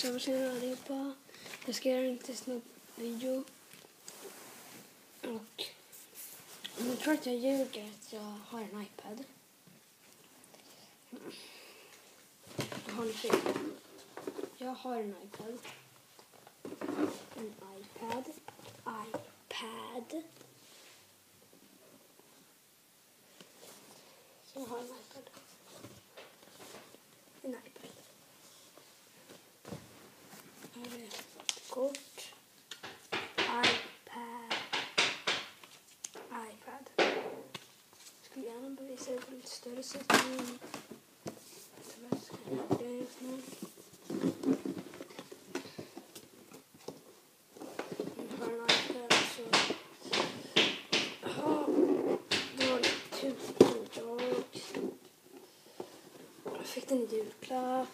Tjena tjena allihopa. Jag ska göra en jättesnabb video. Och ni tror att jag ljuger att jag har en iPad. Jag har en fel. Jag har en iPad. En iPad. iPad. Så jag har en iPad. En iPad. Här är ett kort. iPad. iPad. Jag skulle gärna bevisa det på lite större sätt. Men jag just nu. Har en iPad så... Ja, det var lite tur. Jag, fick den i julklapp.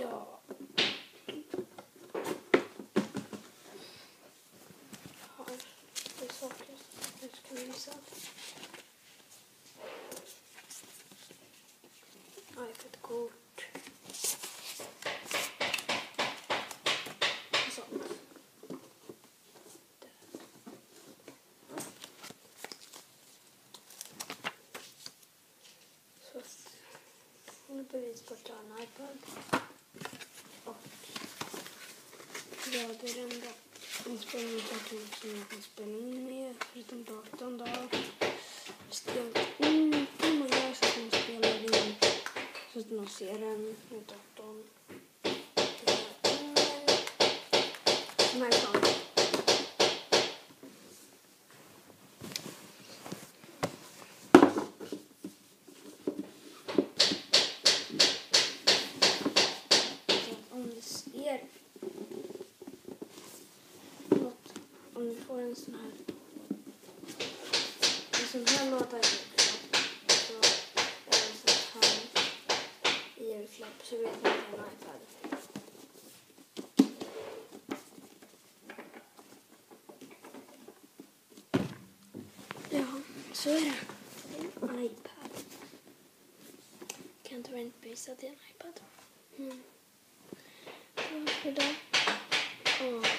Ja. Jag har lite saker jag ska visa. Kort. Och sånt. Så. Hon bevis på att jag har en iPad. Och jag det den där inspelningsdatorn som jag kan spela in med, förutom datorn då. Typ att man ser den med datorn. Sån här sån. Om ni ser något, om ni får en sån här en sån här låt i julklapp så är det en sån här i julklapp så vet ni att det är en iPad. Ja, så är det. En iPad. Kan tyvärr inte visa att det är en iPad. Mm. Varför då? Åh. Hello,